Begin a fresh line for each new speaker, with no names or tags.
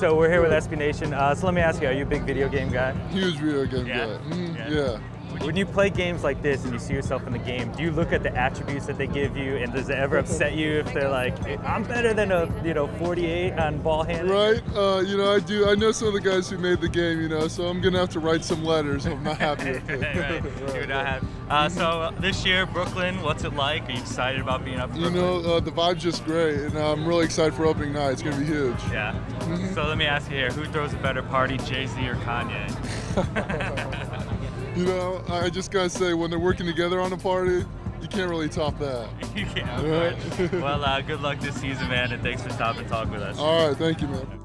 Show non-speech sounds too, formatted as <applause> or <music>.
So we're here with SB Nation. Uh, so let me ask you, are you a big video game guy?
Huge video game
Yeah?
guy. Mhm,
Yeah.
yeah.
When you play games like this and you see yourself in the game, do you look at the attributes that they give you, and does it ever upset you if they're like, "I'm better than a you know 48 on ball handling"?
Right? Uh, you know, I do. I know some of the guys who made the game. You know, so I'm gonna have to write some letters. I'm not happy with it. <laughs>
right, right. You're not happy. Uh, <laughs> so uh, this year, Brooklyn, what's it like? Are you excited about being up? in
You know, uh, the vibe's just great, and I'm really excited for opening night. It's gonna be huge.
Yeah. <laughs> So let me ask you here: Who throws a better party, Jay Z or Kanye?
You know, I just gotta say, when they're working together on a party, you can't really top that. <laughs>
yeah, of course. Well, uh, good luck this season, man, and thanks for stopping and talking with us.
All right, thank you, man.